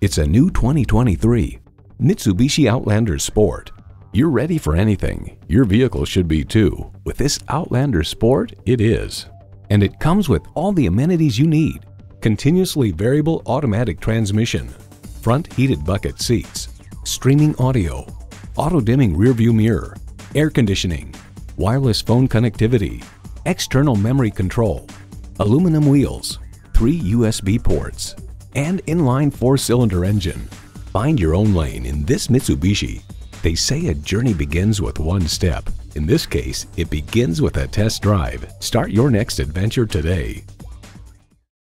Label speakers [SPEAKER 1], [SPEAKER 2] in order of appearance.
[SPEAKER 1] It's a new 2023 Mitsubishi Outlander Sport. You're ready for anything. Your vehicle should be too. With this Outlander Sport, it is. And it comes with all the amenities you need. Continuously variable automatic transmission, front heated bucket seats, streaming audio, auto-dimming rearview mirror, air conditioning, wireless phone connectivity, external memory control, aluminum wheels, three USB ports, and inline four-cylinder engine. Find your own lane in this Mitsubishi. They say a journey begins with one step. In this case, it begins with a test drive. Start your next adventure today.